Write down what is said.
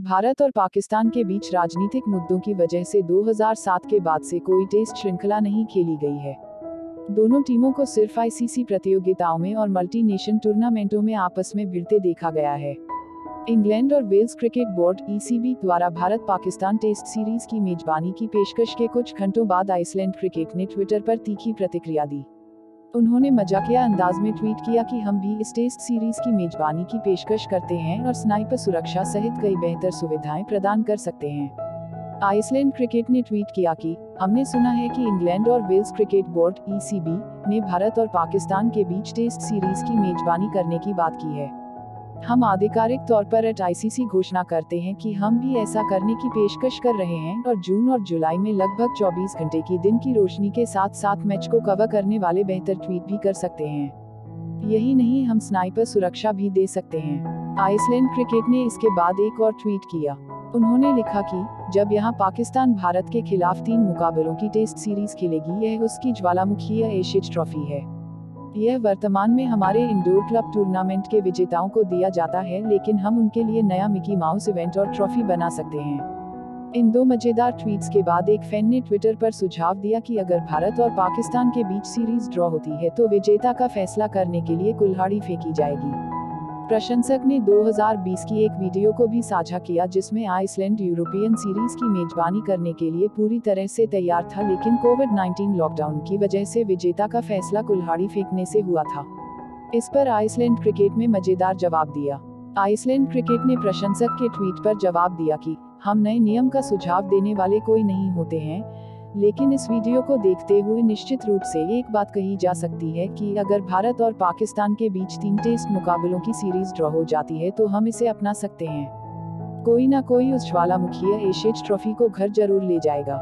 भारत और पाकिस्तान के बीच राजनीतिक मुद्दों की वजह से 2007 के बाद से कोई टेस्ट श्रृंखला नहीं खेली गई है। दोनों टीमों को सिर्फ़ आईसीसी प्रतियोगिताओं में और मल्टी नेशन टूर्नामेंटों में आपस में भिड़ते देखा गया है। इंग्लैंड और वेल्स क्रिकेट बोर्ड ईसीबी द्वारा भारत पाकिस्तान टेस्ट सीरीज़ की मेजबानी की पेशकश के कुछ घंटों बाद आइसलैंड क्रिकेट ने ट्विटर पर तीखी प्रतिक्रिया दी। उन्होंने मजाकिया अंदाज में ट्वीट किया कि हम भी इस टेस्ट सीरीज़ की मेजबानी की पेशकश करते हैं और स्नाइपर सुरक्षा सहित कई बेहतर सुविधाएँ प्रदान कर सकते हैं। आइसलैंड क्रिकेट ने ट्वीट किया कि हमने सुना है कि इंग्लैंड और वेल्स क्रिकेट बोर्ड, ईसीबी, ने भारत और पाकिस्तान के बीच टेस्ट सीरीज़ की मेजबानी करने की बात की है। हम आधिकारिक तौर पर एट आईसीसी घोषणा करते हैं कि हम भी ऐसा करने की पेशकश कर रहे हैं और जून और जुलाई में लगभग 24 घंटे की दिन की रोशनी के साथ साथ मैच को कवर करने वाले बेहतर ट्वीट भी कर सकते हैं। यही नहीं, हम स्नाइपर सुरक्षा भी दे सकते हैं। आइसलैंड क्रिकेट ने इसके बाद एक और ट्वीट किया। उन्होंने लिखा कि, जब यहाँ पाकिस्तान भारत के खिलाफ तीन मुकाबलों की टेस्ट सीरीज़ खेलेगी, यह उसकी ज्वालामुखी एशियज ट्रॉफी है। यह वर्तमान में हमारे इंडोर क्लब टूर्नामेंट के विजेताओं को दिया जाता है, लेकिन हम उनके लिए नया मिकी माउस इवेंट और ट्रॉफी बना सकते हैं। इन दो मज़ेदार ट्वीट्स के बाद एक फ़ैन ने ट्विटर पर सुझाव दिया कि अगर भारत और पाकिस्तान के बीच सीरीज़ ड्रॉ होती है तो विजेता का फैसला करने के लिए कुल्हाड़ी फेंकी जाएगी। प्रशंसक ने 2020 की एक वीडियो को भी साझा किया जिसमें आइसलैंड यूरोपियन सीरीज़ की मेजबानी करने के लिए पूरी तरह से तैयार था लेकिन कोविड 19 लॉकडाउन की वजह से विजेता का फैसला कुल्हाड़ी फेंकने से हुआ था। इस पर आइसलैंड क्रिकेट में मज़ेदार जवाब दिया। आइसलैंड क्रिकेट ने प्रशंसक के ट्वीट पर जवाब दिया कि, हम नए नियम का सुझाव देने वाले कोई नहीं होते हैं लेकिन इस वीडियो को देखते हुए निश्चित रूप से एक बात कही जा सकती है कि अगर भारत और पाकिस्तान के बीच तीन टेस्ट मुकाबलों की सीरीज़ ड्रॉ हो जाती है तो हम इसे अपना सकते हैं। कोई ना कोई उस ज्वालामुखी एशियज ट्रॉफी को घर ज़रूर ले जाएगा।